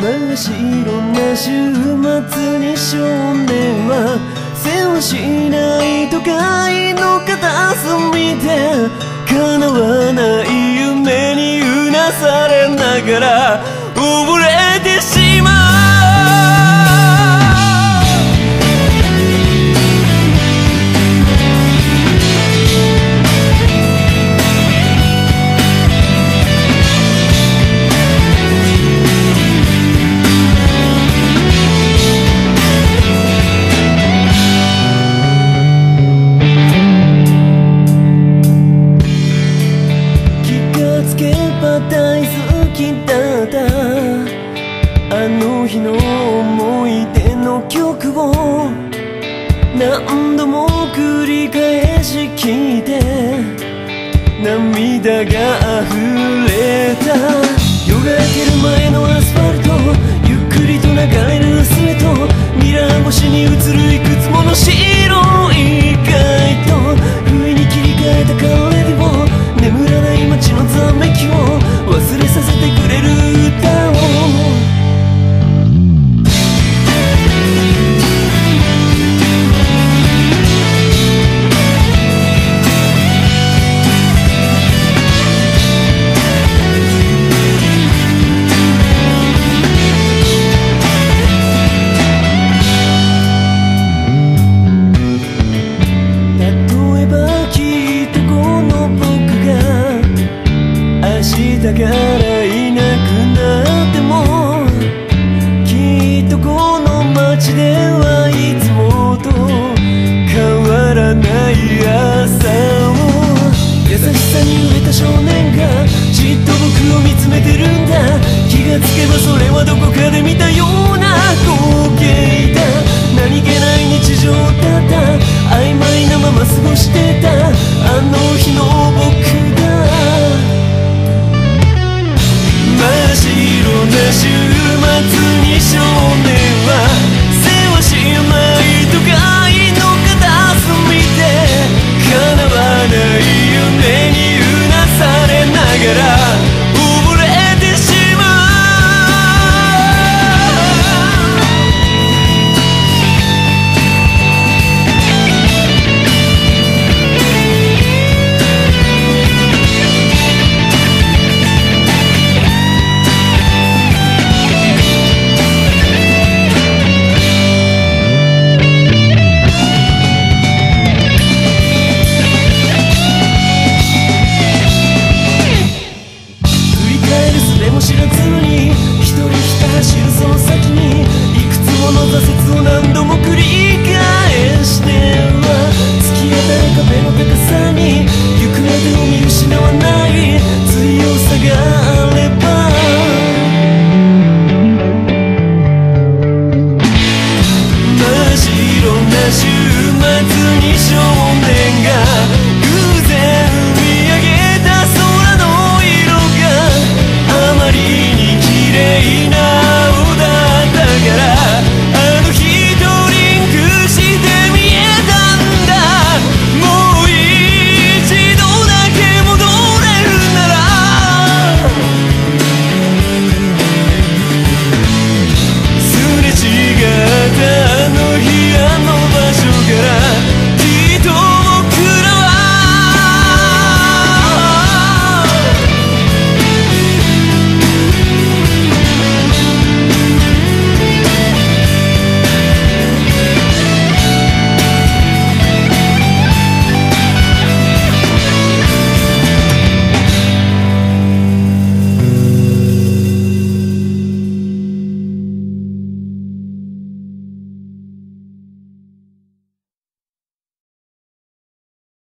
真っ白な週末に少年はせをしない都会の片隅で叶わない夢にうなされながらけば大好きだった。あの日の思い出の曲を何度も繰り返し聞いて涙が溢れた。夜が明ける前のアスファルトゆっくりと流れるスとミラー越しに映るいくつもの白い明日からいなくなってもきっとこの街ではいつもと変わらない朝を優しさに飢えた少年がじっと僕を見つめてるんだ気がつけばそれはどこかで見たような光景だこの挫折を何度も繰り返しては突き当たる壁の高さに行くまでを見失わない強さが